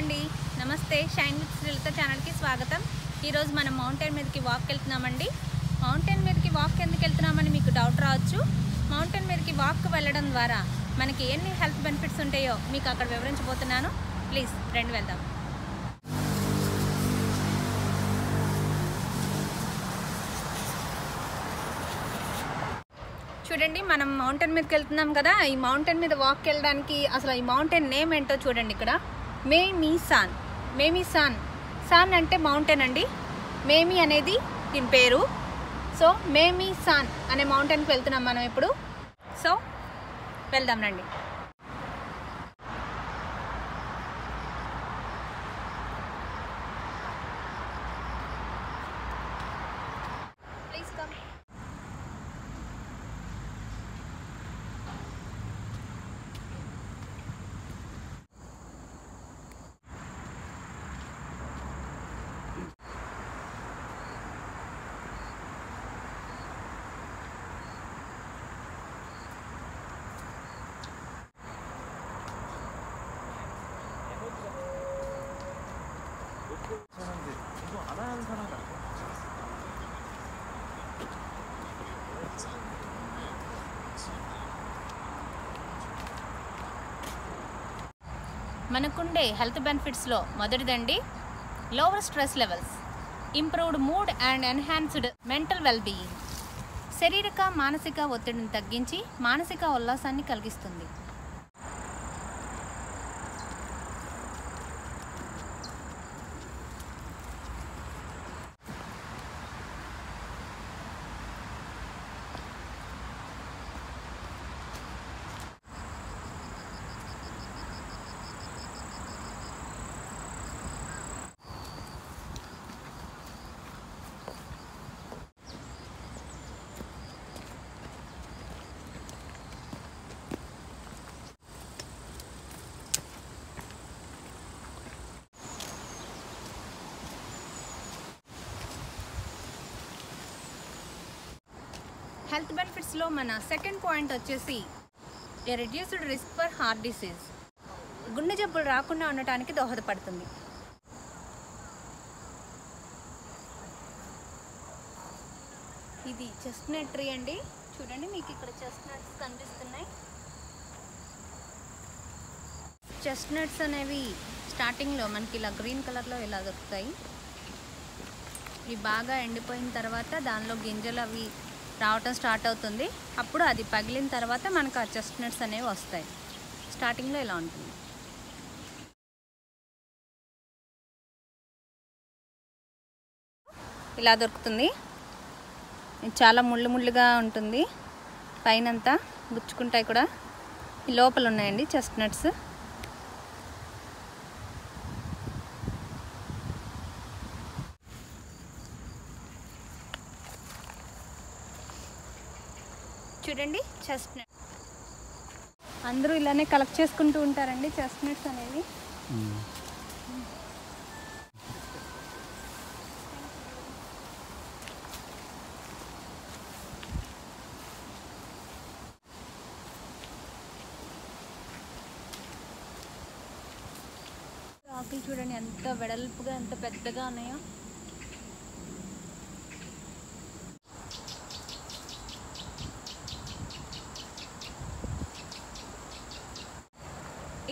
అండి. నమస్తే shine with Srilatha ఛానల్కి స్వాగతం. ఈరోజు మనం మౌంటైన్ మీదకి వాక్ వెళ్తున్నామండి. మౌంటైన్ మీదకి వాక్ ఎందుకు వెళ్తున్నామని మీకు డౌట్ రావచ్చు. మౌంటైన్ మీదకి వాక్ వెళ్ళడం ద్వారా మనకి ఎన్ని హెల్త్ బెనిఫిట్స్ ఉంటాయో మీకు అక్కడ వివరించబోతున్నాను. ప్లీజ్ రెండు వెళ్దాం. చూడండి మనం మౌంటైన్ మీదకి వెళ్తున్నాం కదా. ఈ మౌంటైన్ మీద వాక్ వెళ్ళడానికి అసలు ఈ మౌంటైన్ నేమ్ ఏంటో చూడండి ఇక్కడ. మేమీ సాన్ మేమీ సాన్ సాన్ అంటే మౌంటైన్ అండి. మేమీ అనేది దీని పేరు. సో మేమీ సాన్ అనే మౌంటైన్కి వెళ్తున్నాం మనం ఇప్పుడు. సో వెళ్దాం రండి. మనకుండే హెల్త్ బెనిఫిట్స్లో మొదటిదండి lower stress levels improved mood and enhanced mental wellbeing శారీరక మానసిక ఒత్తిడిని తగ్గించి మానసిక ఉల్లాసాన్ని కలిగిస్తుంది. హెల్త్ బెనిఫిట్స్లో మన సెకండ్ పాయింట్ వచ్చేసి a reduced risk for heart disease గుండె జబ్బులు రాకుండా ఉండటానికి దోహదపడుతుంది. ఇది చెస్ట్నట్ ట్రీ అండి. చూడండి మీకు ఇక్కడ చెస్ట్నట్స్ కనిపిస్తున్నాయి. చెస్ట్నట్స్ అనేవి స్టార్టింగ్లో మనకి ఇలా గ్రీన్ కలర్లో ఇలా దొరుకుతాయి. ఇవి బాగా ఎండిపోయిన తర్వాత దానిలో గింజలు అవి రావటం స్టార్ట్ అవుతుంది. అప్పుడు అది పగిలిన తర్వాత మనకు ఆ చెస్ట్నట్స్ అనేవి వస్తాయి. స్టార్టింగ్లో ఇలా ఉంటుంది. ఇలా దొరుకుతుంది. చాలా ముళ్ళు ముళ్ళుగా ఉంటుంది. పైనంతా గుచ్చుకుంటాయి కూడా. లోపల ఉన్నాయండి చెస్ట్నట్స్. చూడండి చెస్ట్నట్ అందరూ ఇలానే కలెక్ట్ చేసుకుంటూ ఉంటారండి చెస్ట్ నట్స్ అనేవి. ఆకులు చూడండి ఎంత వెడల్పుగా ఎంత పెద్దగా ఉన్నాయో.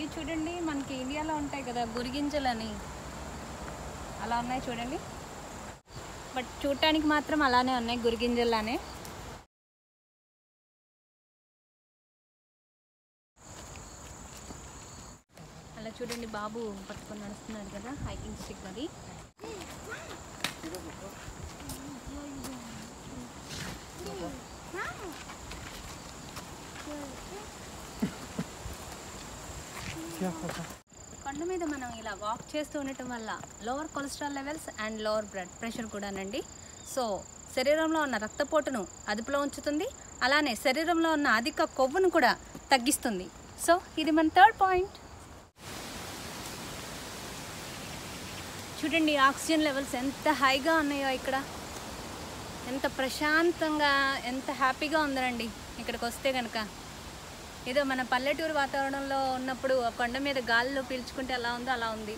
ఇవి చూడండి మనకి ఇండియాలో ఉంటాయి కదా గురిగింజలని. అలా ఉన్నాయి చూడండి. బట్ చూడటానికి మాత్రం అలానే ఉన్నాయి గురిగింజలానే అలా చూడండి బాబు పట్టుకొని నడుస్తున్నాడు కదా హైకింగ్ స్టిక్ అది కొండ మీద మనం ఇలా వాక్ చేస్తూ ఉండటం వల్ల lower cholesterol levels and lower blood pressure కూడానండి. సో శరీరంలో ఉన్న రక్తపోటును అదుపులో ఉంచుతుంది. అలానే శరీరంలో ఉన్న అధిక కొవ్వును కూడా తగ్గిస్తుంది. సో ఇది మన థర్డ్ పాయింట్ చూడండి ఆక్సిజన్ లెవెల్స్ ఎంత హైగా ఉన్నాయో ఇక్కడ. ఎంత ప్రశాంతంగా ఎంత హ్యాపీగా ఉందనండి. ఇక్కడికి వస్తే కనుక ఏదో మన పల్లెటూరు వాతావరణంలో ఉన్నప్పుడు ఆ కొండ మీద గాలిలో పీల్చుకుంటే ఎలా ఉందో అలా ఉంది.